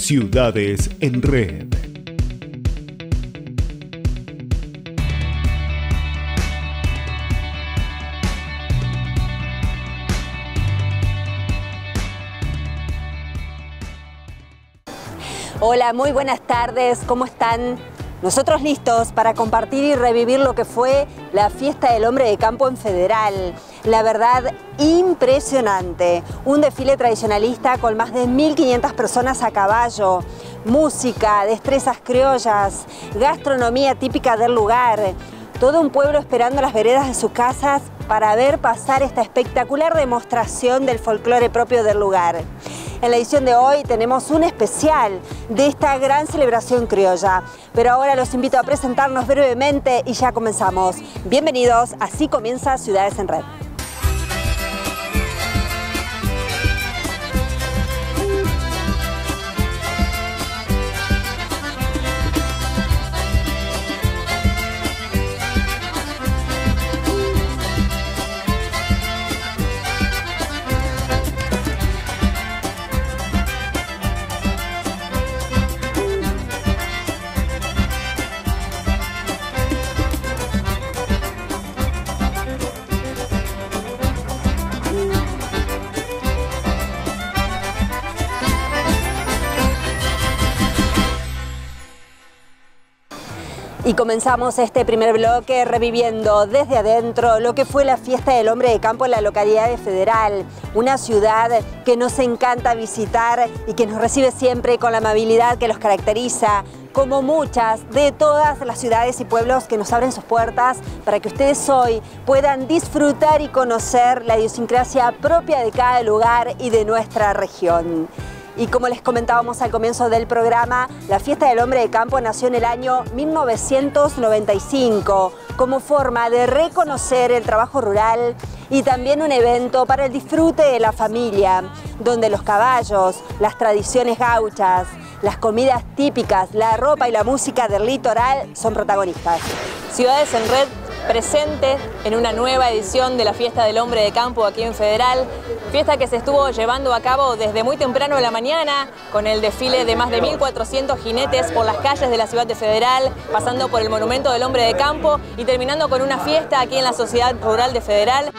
Ciudades en Red. Hola, muy buenas tardes, ¿cómo están? Nosotros listos para compartir y revivir lo que fue la fiesta del hombre de campo en Federal. La verdad, impresionante. Un desfile tradicionalista con más de 1.500 personas a caballo. Música, destrezas criollas, gastronomía típica del lugar. Todo un pueblo esperando las veredas de sus casas para ver pasar esta espectacular demostración del folclore propio del lugar. En la edición de hoy tenemos un especial de esta gran celebración criolla. Pero ahora los invito a presentarnos brevemente y ya comenzamos. Bienvenidos, así comienza Ciudades en Red. Y comenzamos este primer bloque reviviendo desde adentro lo que fue la fiesta del hombre de campo en la localidad de Federal, una ciudad que nos encanta visitar y que nos recibe siempre con la amabilidad que los caracteriza, como muchas de todas las ciudades y pueblos que nos abren sus puertas para que ustedes hoy puedan disfrutar y conocer la idiosincrasia propia de cada lugar y de nuestra región. Y como les comentábamos al comienzo del programa, la Fiesta del Hombre de Campo nació en el año 1995 como forma de reconocer el trabajo rural y también un evento para el disfrute de la familia, donde los caballos, las tradiciones gauchas, las comidas típicas, la ropa y la música del litoral son protagonistas. Ciudades en Red presente en una nueva edición de la Fiesta del Hombre de Campo aquí en Federal, fiesta que se estuvo llevando a cabo desde muy temprano de la mañana con el desfile de más de 1.400 jinetes por las calles de la ciudad de Federal, pasando por el Monumento del Hombre de Campo y terminando con una fiesta aquí en la Sociedad Rural de Federal.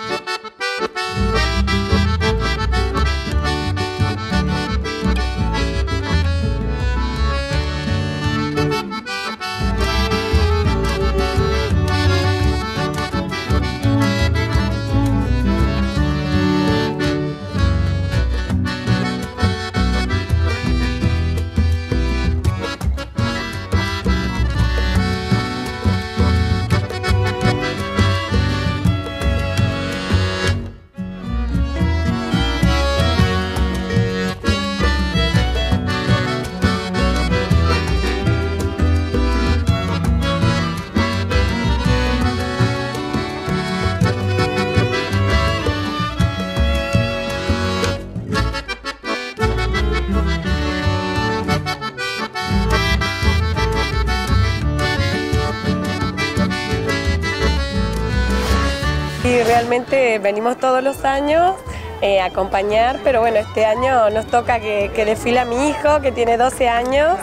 Realmente venimos todos los años eh, a acompañar, pero bueno, este año nos toca que, que desfila mi hijo, que tiene 12 años,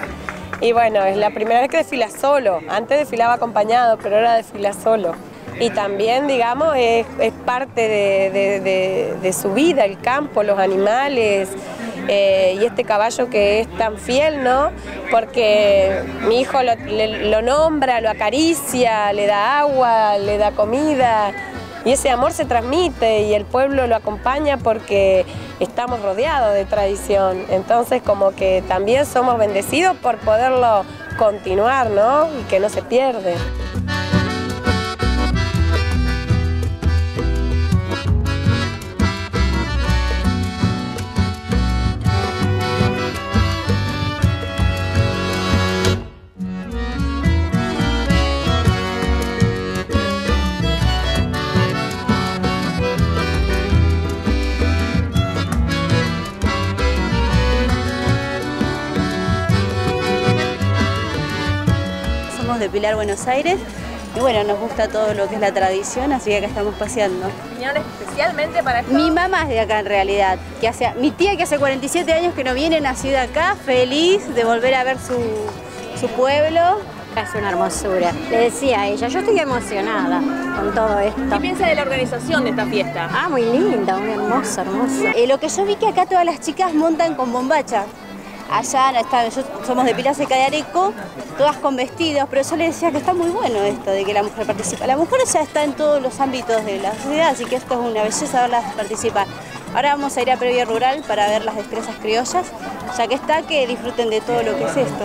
y bueno, es la primera vez que desfila solo. Antes desfilaba acompañado, pero ahora desfila solo. Y también, digamos, es, es parte de, de- de- de su vida, el campo, los animales, eh, y este caballo que es tan fiel, ¿no? Porque mi hijo lo, le- lo nombra, lo acaricia, le da agua, le da comida. Y ese amor se transmite y el pueblo lo acompaña porque estamos rodeados de tradición. Entonces como que también somos bendecidos por poderlo continuar, ¿no? Y que no se pierde. De Pilar, Buenos Aires. y bueno, nos gusta todo lo que es la tradición, así que acá estamos paseando. ¿Vinieron especialmente para esto? Mi mamá es de acá en realidad, que hace, mi tía que hace 47 años que no viene, nacida acá, feliz de volver a ver su, su pueblo. Es una hermosura. Le decía a ella, yo estoy emocionada con todo esto. ¿Qué piensa de la organización de esta fiesta? Ah, muy linda, muy hermosa, hermosa. Eh, lo que yo vi que acá todas las chicas montan con bombacha. Allá está, yo- somos de Pilar Seca de Areco, todas con vestidos, pero yo le decía que está muy bueno esto de que la mujer participa. La mujer ya está en todos los ámbitos de la sociedad, así que esto es una belleza verlas participar. Ahora vamos a ir a Previa Rural para ver las destrezas criollas, ya que está, que disfruten de todo lo que es esto.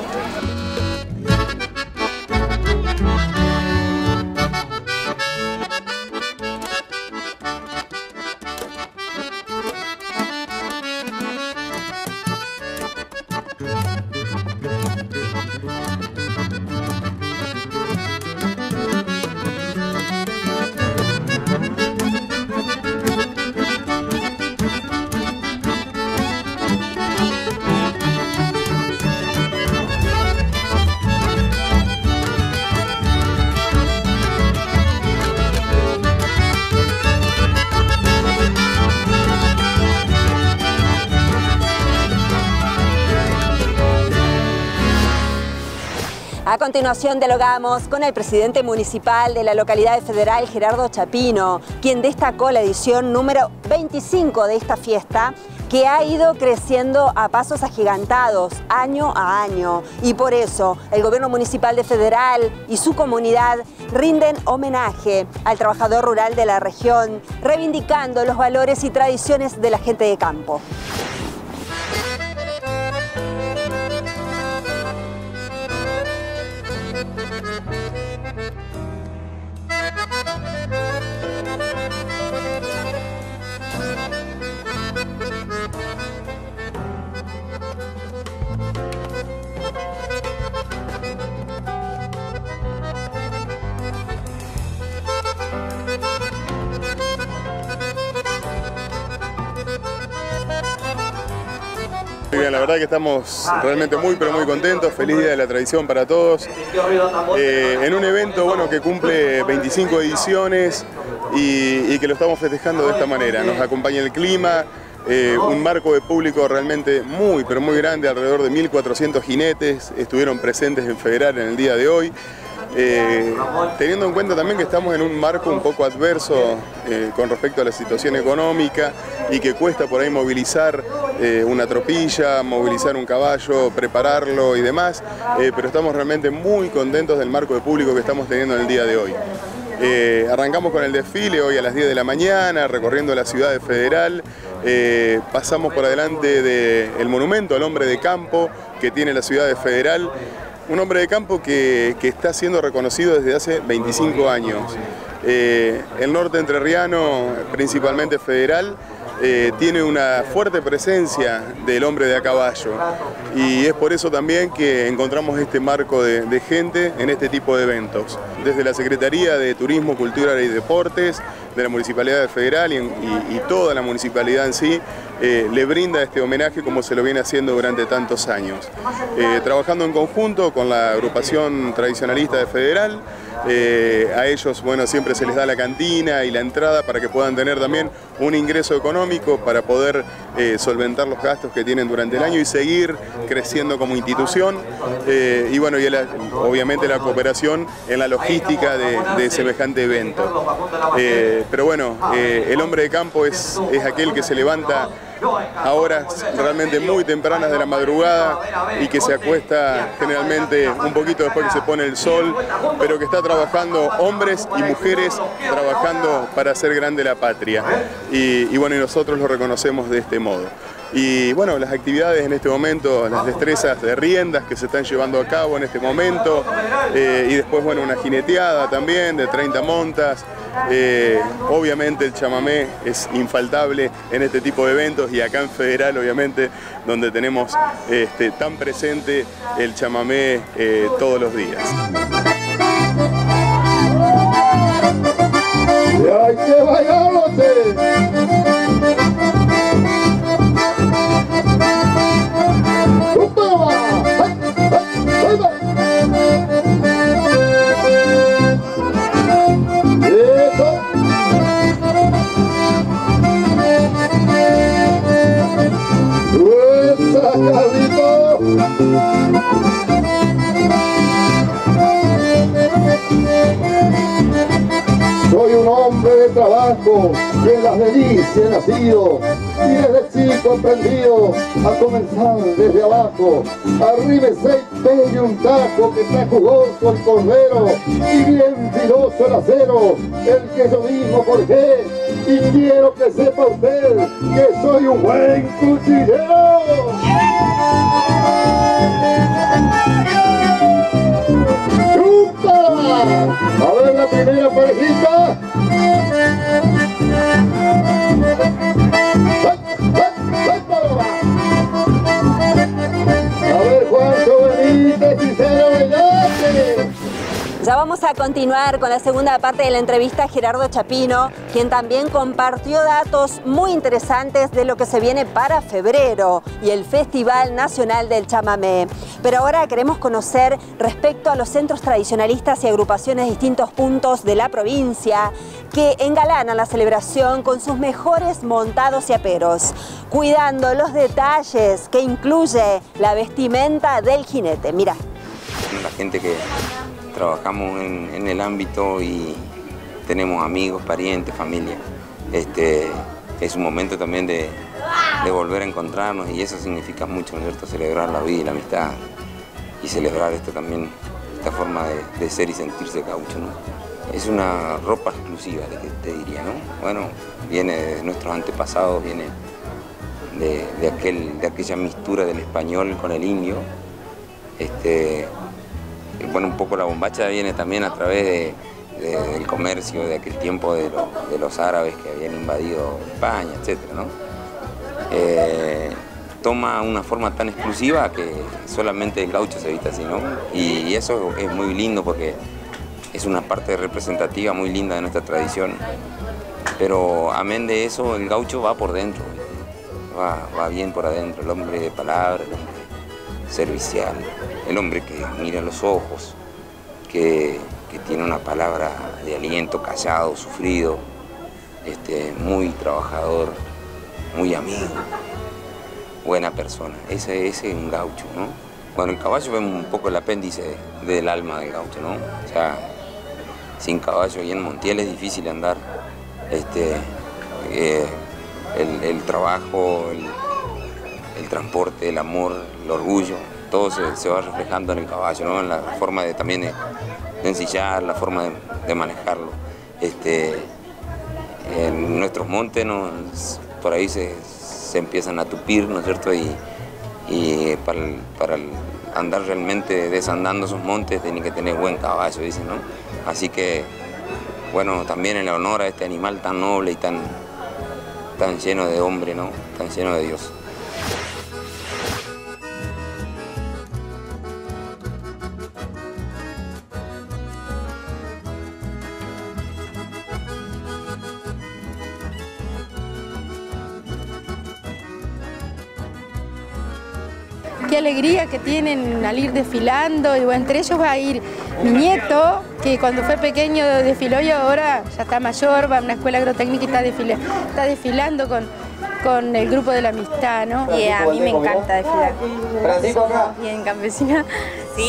Continuación dialogamos con el presidente municipal de la localidad de Federal, Gerardo Chapino, quien destacó la edición número 25 de esta fiesta que ha ido creciendo a pasos agigantados año a año y por eso el gobierno municipal de Federal y su comunidad rinden homenaje al trabajador rural de la región, reivindicando los valores y tradiciones de la gente de campo. La verdad que estamos realmente muy pero muy contentos, feliz día de la tradición para todos. Eh, en un evento bueno, que cumple 25 ediciones y, que lo estamos festejando de esta manera. Nos acompaña el clima, eh, un marco de público realmente muy pero muy grande, alrededor de 1.400 jinetes estuvieron presentes en Federal en el día de hoy. Eh, teniendo en cuenta también que estamos en un marco un poco adverso eh, con respecto a la situación económica y que cuesta por ahí movilizar eh, una tropilla, movilizar un caballo, prepararlo y demás, pero estamos realmente muy contentos del marco de público que estamos teniendo en el día de hoy. Arrancamos con el desfile hoy a las 10 de la mañana, recorriendo la ciudad de Federal. Pasamos por adelante del monumento al hombre de campo que tiene la ciudad de Federal. Un hombre de campo que, que está siendo reconocido desde hace 25 años. Eh, el norte entrerriano, principalmente federal, eh, tiene una fuerte presencia del hombre de a caballo y es por eso también que encontramos este marco de, gente en este tipo de eventos. Desde la Secretaría de Turismo, Cultura y Deportes, de la Municipalidad de Federal y toda la municipalidad en sí, eh, le brinda este homenaje como se lo viene haciendo durante tantos años. Eh, trabajando en conjunto con la agrupación tradicionalista de Federal, eh, a ellos, bueno, siempre se les da la cantina y la entrada para que puedan tener también un ingreso económico para poder eh, solventar los gastos que tienen durante el año y seguir creciendo como institución. Eh, y bueno, y la- obviamente la cooperación en la logística de, de semejante evento. Pero bueno, el hombre de campo es, es aquel que se levanta a horas realmente muy tempranas de la madrugada y que se acuesta generalmente un poquito después que se pone el sol, pero que está trabajando hombres y mujeres trabajando para hacer grande la patria. Y, bueno, y nosotros lo reconocemos de este modo. Y bueno, las actividades en este momento, las destrezas de riendas que se están llevando a cabo en este momento, eh, y después, bueno, una jineteada también de 30 montas. Eh, obviamente el chamamé es infaltable en este tipo de eventos y acá en Federal, obviamente, donde tenemos este, tan presente el chamamé eh, todos los días. Que. He nacido y desde chico aprendido a comenzar desde abajo. Arriba seis y un tajo que está jugoso el cordero y bien filoso el acero, el que yo mismo forjé. Y quiero que sepa usted que soy un buen cuchillero. A ver la primera a continuar con la segunda parte de la entrevista a Gerardo Chapino, quien también compartió datos muy interesantes de lo que se viene para febrero y el Festival Nacional del Chamamé. Pero ahora queremos conocer respecto a los centros tradicionalistas y agrupaciones de distintos puntos de la provincia que engalanan la celebración con sus mejores montados y aperos, cuidando los detalles que incluye la vestimenta del jinete. Mira. La gente que trabajamos en, el ámbito y tenemos amigos, parientes, familia. Este, es un momento también de, volver a encontrarnos y eso significa mucho, ¿no es cierto? Celebrar la vida y la amistad y celebrar esto también, esta forma de, ser y sentirse gaucho, ¿no? Es una ropa exclusiva, te diría, ¿no? Bueno, viene de nuestros antepasados, viene de, de aquel, de aquella mistura del español con el indio. Este, y bueno, un poco la bombacha viene también a través de, de- del comercio de aquel tiempo de, lo- de los árabes que habían invadido España, etc. Eh, toma una forma tan exclusiva que solamente el gaucho se viste así, ¿no? Y eso es muy lindo porque es una parte representativa muy linda de nuestra tradición. Pero amén de eso, el gaucho va por dentro, va, va bien por adentro, el hombre de palabra, el hombre servicial, el hombre que mira los ojos, que, que tiene una palabra de aliento callado, sufrido, este, muy trabajador, muy amigo, buena persona. Ese, es un gaucho, ¿no? Bueno, el caballo vemos un poco el apéndice del alma del gaucho, ¿no? O sea, sin caballo y en Montiel es difícil andar. Este, eh, el, trabajo, el transporte, el amor, el orgullo, todo se, va reflejando en el caballo, ¿no? en la forma de también de, ensillar, la forma de, manejarlo. Este, en nuestros montes ¿no? S- por ahí se, se empiezan a tupir, ¿no es cierto? Y, y para, el- andar realmente desandando esos montes tiene que tener buen caballo, dicen, ¿no? Así que, bueno, también en honor a este animal tan noble y tan, tan lleno de hombre, ¿no? Tan lleno de Dios. Qué alegría que tienen al ir desfilando. Y bueno, entre ellos va a ir mi nieto, que cuando fue pequeño desfiló y ahora ya está mayor, va a una escuela agrotécnica y está, desfila- está desfilando con, con el grupo de la amistad, ¿no? Y a mí me encanta desfilar. Acá. Bien campesina.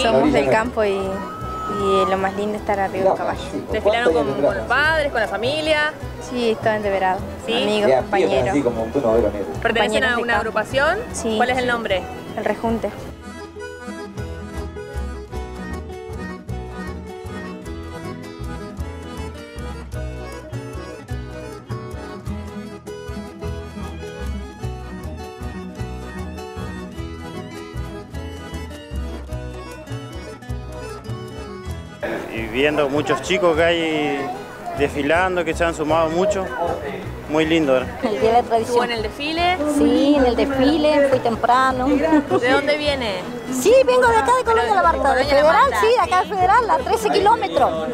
Somos del campo y, y lo más lindo es estar arriba del caballo. ¿Desfilaron con, con los padres, con la familia? Sí, todo entreverado. Sí. Amigos, compañeros. como tú no ¿Pertenecen a una agrupación? Sí. ¿Cuál es el nombre? El rejunte. y viendo muchos chicos que hay desfilando, que se han sumado mucho. Muy lindo. ¿eh? El día de la ¿Estuvo tradición. en el desfile? Sí, en el desfile, fui temprano. ¿De dónde viene? Sí, vengo de acá de Colonia de la Barta, de Federal, sí, de acá de. Federal, a 13 kilómetros.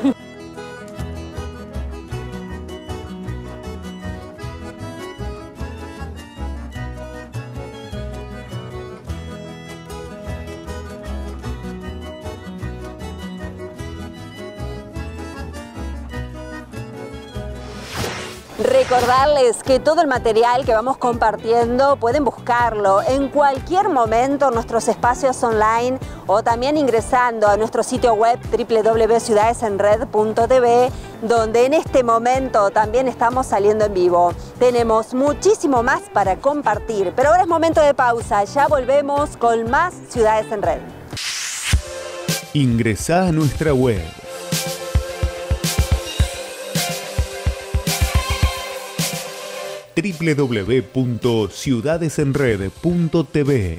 Recordarles que todo el material que vamos compartiendo pueden buscarlo en cualquier momento en nuestros espacios online o también ingresando a nuestro sitio web www.ciudadesenred.tv donde en este momento también estamos saliendo en vivo. Tenemos muchísimo más para compartir, pero ahora es momento de pausa. Ya volvemos con más Ciudades en Red. Ingresá a nuestra web www.ciudadesenred.tv